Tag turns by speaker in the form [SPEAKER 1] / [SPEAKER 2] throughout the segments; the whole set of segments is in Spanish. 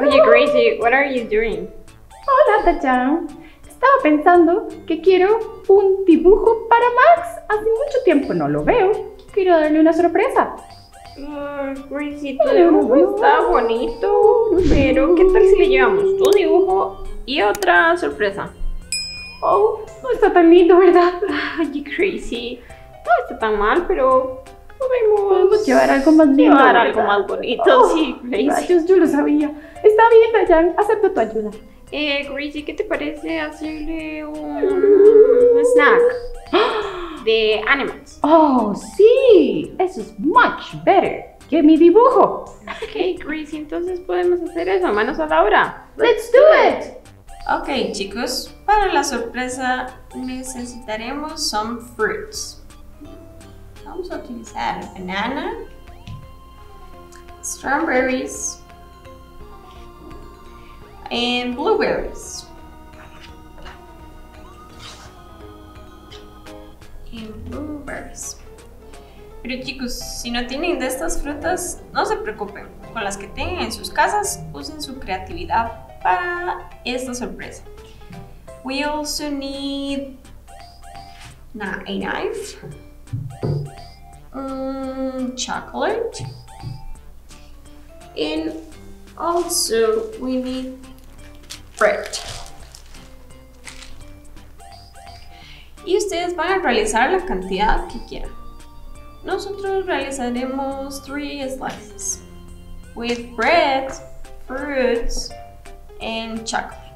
[SPEAKER 1] Oye, Gracie, what are you doing?
[SPEAKER 2] Hola, Tayan. Estaba pensando que quiero un dibujo para Max. Hace mucho tiempo no lo veo. Quiero darle una sorpresa.
[SPEAKER 1] Ay, Gracie, tu dibujo está bonito, pero ¿qué tal si le llevamos tu dibujo y otra sorpresa?
[SPEAKER 2] Oh, no está tan lindo, ¿verdad?
[SPEAKER 1] Ay, Gracie, no está tan mal, pero podemos,
[SPEAKER 2] llevar algo más lindo.
[SPEAKER 1] llevar
[SPEAKER 2] ¿verdad?
[SPEAKER 1] algo más bonito,
[SPEAKER 2] Oh,
[SPEAKER 1] sí, Gracie.
[SPEAKER 2] Rayos, yo lo sabía. Está bien, Tayan. Acepto tu ayuda.
[SPEAKER 1] Eh, Gracie, ¿qué te parece hacerle un snack de animals?
[SPEAKER 2] Oh, sí. Eso es much better que mi dibujo.
[SPEAKER 1] Ok, Gracie, entonces podemos hacer eso, manos a la obra.
[SPEAKER 2] Let's do it.
[SPEAKER 3] Ok chicos, para la sorpresa necesitaremos some fruits. Vamos a utilizar banana, strawberries, and blueberries. And blueberries. Pero chicos, si no tienen de estas frutas, no se preocupen. Con las que tengan en sus casas, usen su creatividad para esta sorpresa. We also need a knife, mm, chocolate, and also we need bread. Y ustedes van a realizar la cantidad que quieran. Nosotros realizaremos three slices with bread, fruits, and chocolate.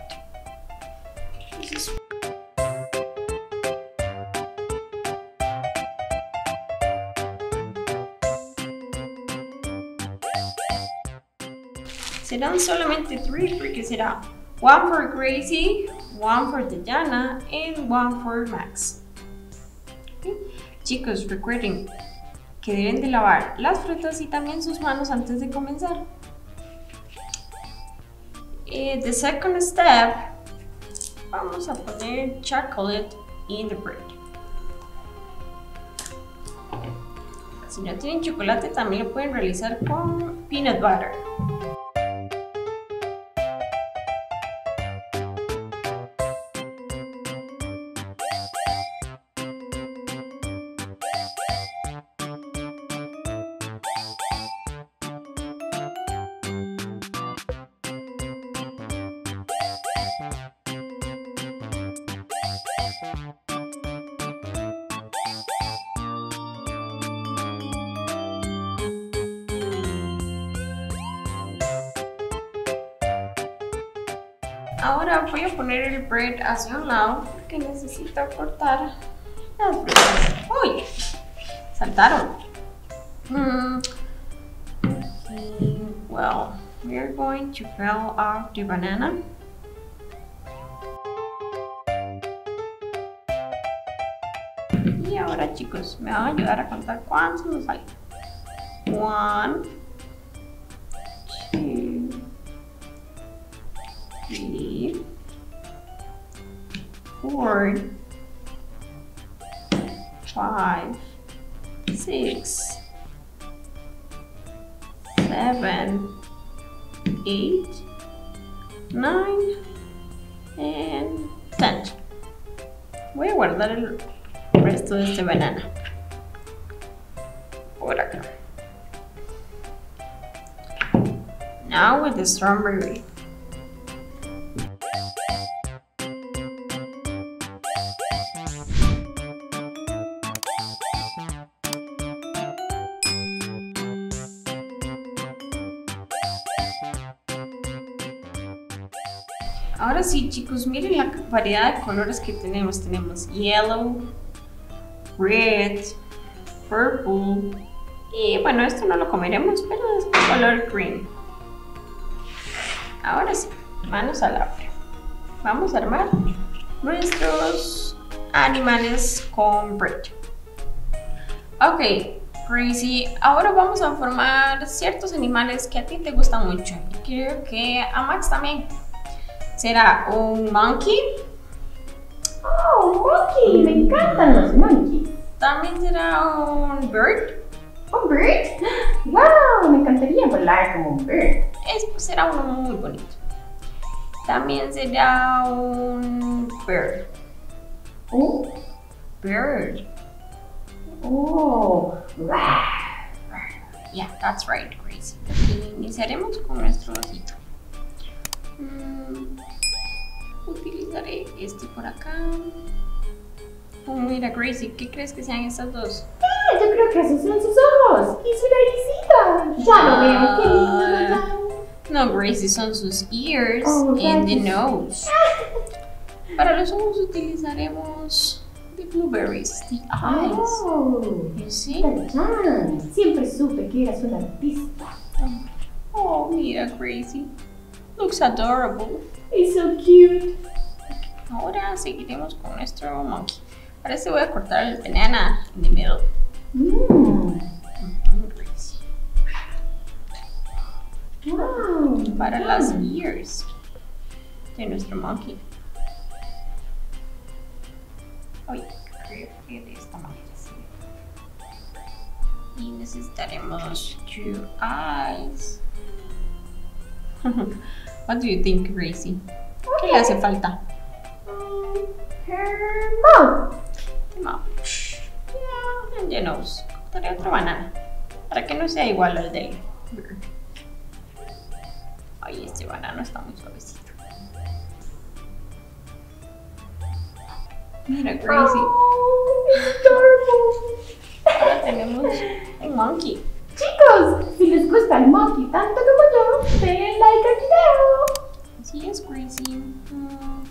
[SPEAKER 3] Serán solamente three porque será one for Gracie, one for Diana, and one for Max. Ok. Chicos, recuerden que deben de lavar las frutas y también sus manos antes de comenzar. Eh, the second step, vamos a poner chocolate in the bread. Si no tienen chocolate, también lo pueden realizar con peanut butter. Ahora voy a poner el bread hacia un lado porque necesito cortar las frutas. ¡Uy! Saltaron. Okay, Well, we're going to peel off the banana. Y ahora chicos, me van a ayudar a contar cuántos nos hay. One, four, five, six, seven, eight, nine, and ten. Voy a guardar el resto de este banana. Now with the strawberry. Ahora sí, chicos, miren la variedad de colores que tenemos. Tenemos yellow, red, purple. Y bueno, esto no lo comeremos, pero es color green. Ahora sí, manos a la obra. Vamos a armar nuestros animales con bread. Ok, Crazy, ahora vamos a formar ciertos animales que a ti te gustan mucho. Y creo que a Max también. Será un monkey,
[SPEAKER 2] Oh, monkey. Me encantan los monkeys.
[SPEAKER 3] también será un bird
[SPEAKER 2] ¿Un bird? ¡Wow! Me encantaría volar como un bird.
[SPEAKER 3] es, será uno muy bonito. También será un bird.
[SPEAKER 2] Oh,
[SPEAKER 3] Bird.
[SPEAKER 2] oh,
[SPEAKER 3] Yeah, that's right, Gracie. Iniciaremos con nuestro osito. Mm, utilizaré este por acá. Oh, mira, Gracie, ¿qué crees que sean estas dos?
[SPEAKER 2] Ah, yo creo que esos son sus ojos y su naricita. Ya lo veo, qué lindo.
[SPEAKER 3] No, Gracie, son sus ears
[SPEAKER 2] Oh,
[SPEAKER 3] and the nose. Para los ojos utilizaremos the blueberries, the eyes.
[SPEAKER 2] Oh? Dayan, siempre supe que eras un artista.
[SPEAKER 3] Oh, mira, Gracie. Looks adorable.
[SPEAKER 2] It's so cute.
[SPEAKER 3] Ahora seguiremos con nuestro monkey. Ahora sí voy a cortar el banana in the middle.
[SPEAKER 2] Mm. Wow.
[SPEAKER 3] Para las ears de nuestro monkey. Oye, creo que de esta manera sí. Y necesitaremos two eyes. What do you think, Gracie? ¿Qué le hace falta?
[SPEAKER 2] Mm, her mouth.
[SPEAKER 3] Tema. Yeah, and the nose. Cortaré otra banana. Para que no sea igual al del bird. Ay, este banano está muy suavecito. Mira, Gracie.
[SPEAKER 2] Oh, adorable.
[SPEAKER 3] Ahora tenemos un monkey.
[SPEAKER 2] Chicos, si les gusta el monkey tanto como yo, denle like al video.
[SPEAKER 3] Así es, Gracie. Mm,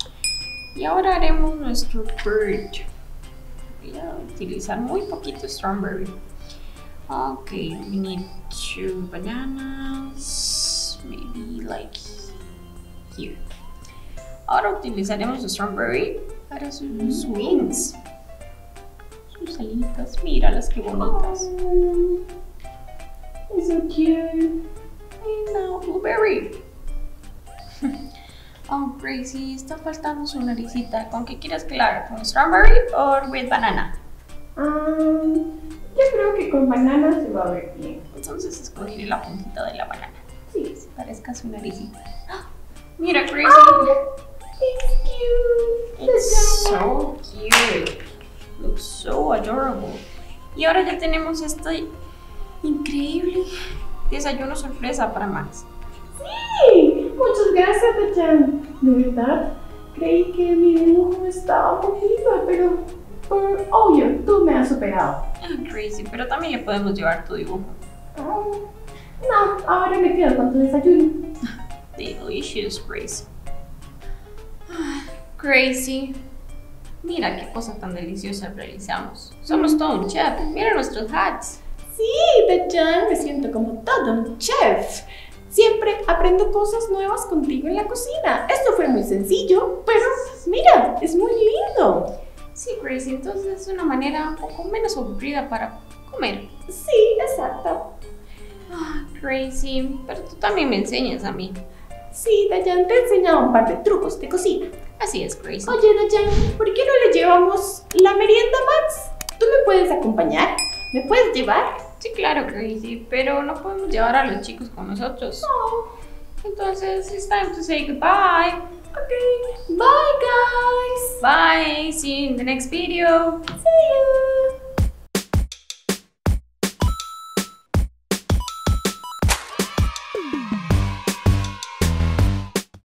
[SPEAKER 3] Y ahora haremos nuestro bird. Voy a utilizar muy poquito strawberry. Ok, we need two bananas. Maybe like here. Ahora utilizaremos el strawberry para sus wings. Sus alitas. Míralas qué bonitas.
[SPEAKER 2] Oh, so cute.
[SPEAKER 3] Y now blueberry. Oh, Gracie, está faltando su naricita. ¿Con qué quieres que la haga? ¿Con strawberry o with banana?
[SPEAKER 2] Um, yo creo que con banana se va a ver bien.
[SPEAKER 3] Entonces escogeré la puntita de la banana.
[SPEAKER 2] Sí.
[SPEAKER 3] Se parezca a su naricita. ¡Ah! Mira, Gracie.
[SPEAKER 2] Oh, it's cute.
[SPEAKER 3] It's so cute. Looks so adorable. Y ahora ya tenemos este increíble desayuno sorpresa para Max.
[SPEAKER 2] Sí, muchas gracias, Tachan. De verdad, creí que mi dibujo estaba lindo, pero por obvio, tú me has superado.
[SPEAKER 3] Ah, Crazy, pero también le podemos llevar tu dibujo.
[SPEAKER 2] Oh, no, ahora me quedo con tu desayuno.
[SPEAKER 3] Delicious, Gracie. Ah, Gracie. Mira qué cosa tan deliciosa realizamos. Somos todo un chef. Mira nuestros hats.
[SPEAKER 2] Sí, Tachan, me siento como todo un chef. Siempre aprendo cosas nuevas contigo en la cocina. Esto fue muy sencillo, pero mira, es muy lindo.
[SPEAKER 3] Sí, Gracie, entonces es una manera un poco menos aburrida para comer.
[SPEAKER 2] Sí, exacto.
[SPEAKER 3] Ah, Gracie, pero tú también me enseñas a mí.
[SPEAKER 2] Sí, Dayan, te he enseñado un par de trucos de cocina.
[SPEAKER 3] Así es, Gracie.
[SPEAKER 2] Oye, Dayan, ¿por qué no le llevamos la merienda a Max? ¿Tú me puedes acompañar? ¿Me puedes llevar?
[SPEAKER 3] Sí, claro, Gracie, pero no podemos llevar a los chicos con nosotros.
[SPEAKER 2] Oh,
[SPEAKER 3] Entonces, it's time to say goodbye.
[SPEAKER 2] okay. Bye, guys.
[SPEAKER 3] Bye. See you in the next video.
[SPEAKER 2] See you.